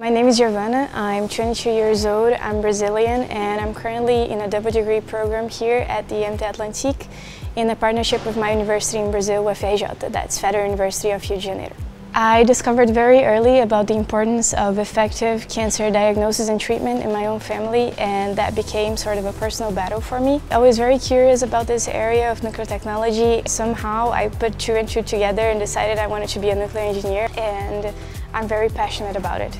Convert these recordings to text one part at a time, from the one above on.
My name is Giovanna. I'm 22 years old. I'm Brazilian and I'm currently in a double degree program here at the IMT Atlantique in a partnership with my university in Brazil, UFRJ, that's Federal University of Rio de Janeiro. I discovered very early about the importance of effective cancer diagnosis and treatment in my own family and that became sort of a personal battle for me. I was very curious about this area of nuclear technology. Somehow I put two and two together and decided I wanted to be a nuclear engineer and I'm very passionate about it.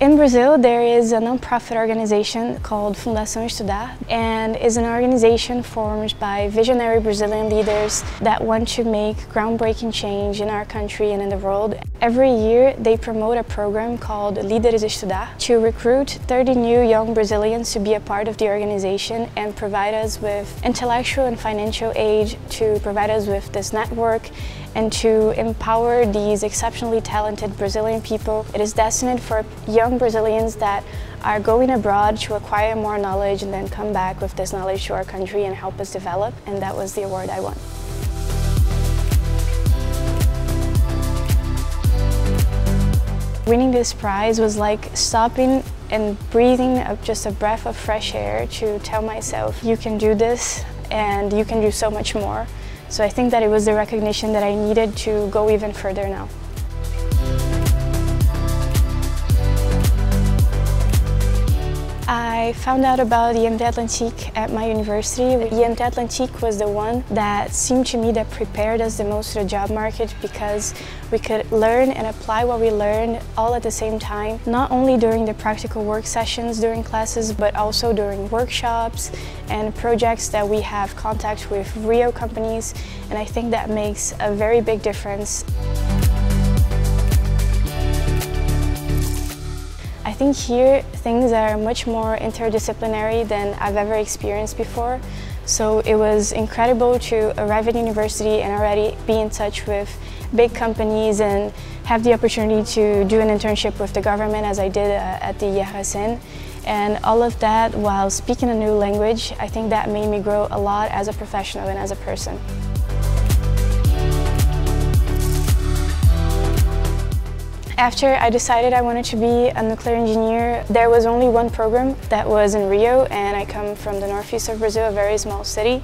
In Brazil, there is a non-profit organization called Fundação Estudar and is an organization formed by visionary Brazilian leaders that want to make groundbreaking change in our country and in the world. Every year, they promote a program called Líderes Estudar to recruit 30 new young Brazilians to be a part of the organization and provide us with intellectual and financial aid to provide us with this network and to empower these exceptionally talented Brazilian people. It is destined for young Brazilians that are going abroad to acquire more knowledge and then come back with this knowledge to our country and help us develop, and that was the award I won. Winning this prize was like stopping and breathing just a breath of fresh air to tell myself, you can do this and you can do so much more. So I think that it was the recognition that I needed to go even further now. I found out about IMT Atlantique at my university. IMT Atlantique was the one that seemed to me that prepared us the most for the job market because we could learn and apply what we learned all at the same time, not only during the practical work sessions during classes, but also during workshops and projects that we have contact with real companies, and I think that makes a very big difference. Think here things are much more interdisciplinary than I've ever experienced before. So it was incredible to arrive at university and already be in touch with big companies and have the opportunity to do an internship with the government as I did uh, at the IRSN. And all of that while speaking a new language, I think that made me grow a lot as a professional and as a person. After I decided I wanted to be a nuclear engineer, there was only one program that was in Rio and I come from the northeast of Brazil, a very small city.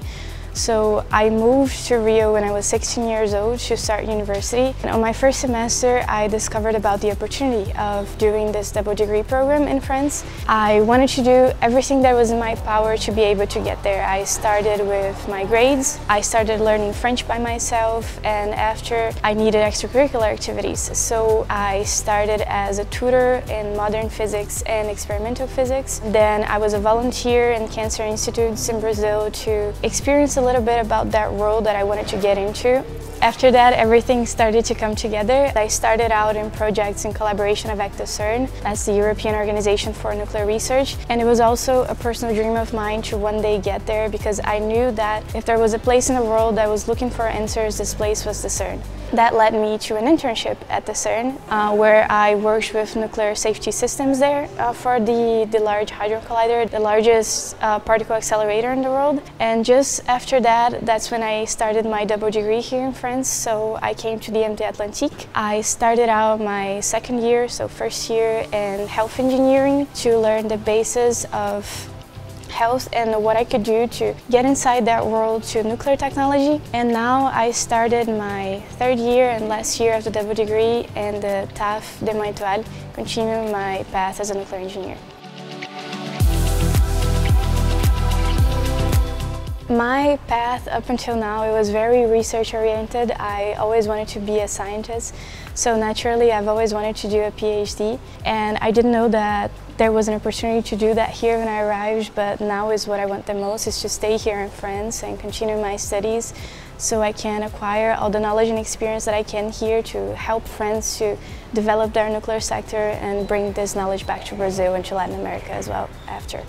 So I moved to Rio when I was 16 years old to start university. And on my first semester, I discovered about the opportunity of doing this double degree program in France. I wanted to do everything that was in my power to be able to get there. I started with my grades. I started learning French by myself and after I needed extracurricular activities. So I started as a tutor in modern physics and experimental physics. Then I was a volunteer in cancer institutes in Brazil to experience a little bit about that role that I wanted to get into. After that, everything started to come together. I started out in projects in collaboration with ECTA-CERN, that's the European Organization for Nuclear Research, and it was also a personal dream of mine to one day get there because I knew that if there was a place in the world that was looking for answers, this place was the CERN. That led me to an internship at the CERN, uh, where I worked with nuclear safety systems there uh, for the, the Large Hadron Collider, the largest uh, particle accelerator in the world. And just after that, that's when I started my double degree here in France. So I came to the IMT Atlantique. I started out my second year, so first year in health engineering to learn the basis of health and what I could do to get inside that world to nuclear technology. And now I started my third year and last year of the double degree in the TAF de Montréal, continuing my path as a nuclear engineer. My path up until now, it was very research oriented. I always wanted to be a scientist. So naturally, I've always wanted to do a PhD. And I didn't know that there was an opportunity to do that here when I arrived, but now is what I want the most, is to stay here in France and continue my studies so I can acquire all the knowledge and experience that I can here to help France to develop their nuclear sector and bring this knowledge back to Brazil and to Latin America as well after.